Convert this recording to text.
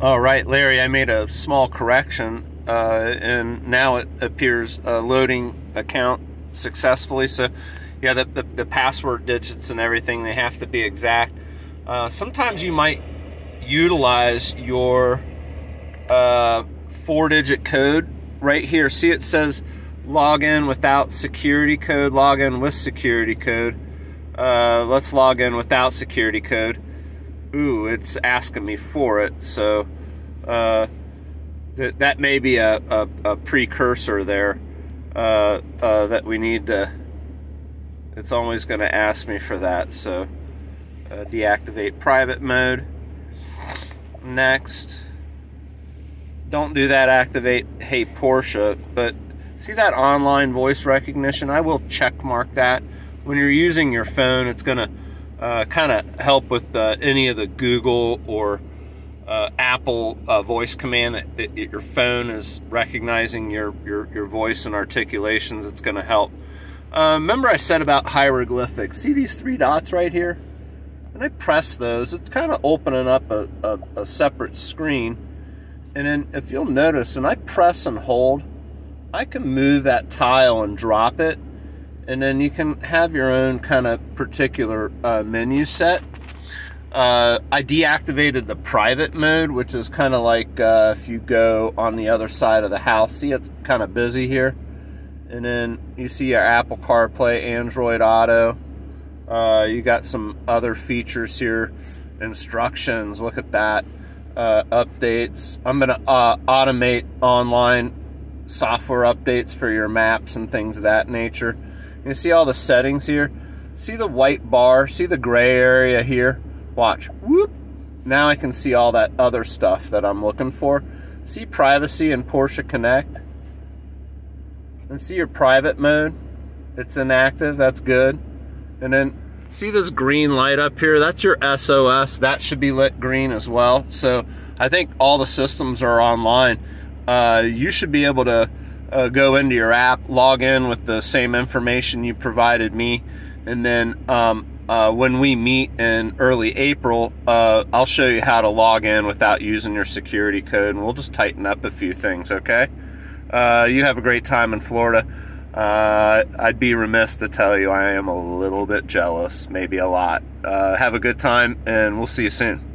All right, Larry, I made a small correction, uh, and now it appears uh, loading account successfully. So, yeah, the, the, the, password digits and everything, they have to be exact. Uh, sometimes you might utilize your uh, four-digit code right here. See, it says login without security code, login with security code. Uh, let's log in without security code ooh, it's asking me for it. So uh, th that may be a, a, a precursor there uh, uh, that we need to. It's always going to ask me for that. So uh, deactivate private mode. Next. Don't do that. Activate Hey Porsche. But see that online voice recognition? I will check mark that. When you're using your phone, it's going to uh, kind of help with uh, any of the Google or uh, Apple uh, voice command that, that, your phone is recognizing your, your, your voice and articulations. It's going to help. Uh, remember I said about hieroglyphics. See these three dots right here? When I press those, it's kind of opening up a, a, a separate screen. And then if you'll notice, and I press and hold, I can move that tile and drop it and then you can have your own kind of particular uh, menu set. Uh, I deactivated the private mode, which is kind of like uh, if you go on the other side of the house. See, it's kind of busy here. And then you see your Apple CarPlay, Android Auto. Uh, you got some other features here. Instructions, look at that. Uh, updates. I'm going to uh, automate online software updates for your maps and things of that nature. You see all the settings here? See the white bar? See the gray area here? Watch. Whoop. Now I can see all that other stuff that I'm looking for. See privacy and Porsche Connect? And see your private mode? It's inactive. That's good. And then see this green light up here? That's your SOS. That should be lit green as well. So I think all the systems are online. Uh, you should be able to uh, go into your app, log in with the same information you provided me, and then um, uh, when we meet in early April, uh, I'll show you how to log in without using your security code, and we'll just tighten up a few things, okay? Uh, you have a great time in Florida. Uh, I'd be remiss to tell you I am a little bit jealous, maybe a lot. Uh, have a good time, and we'll see you soon.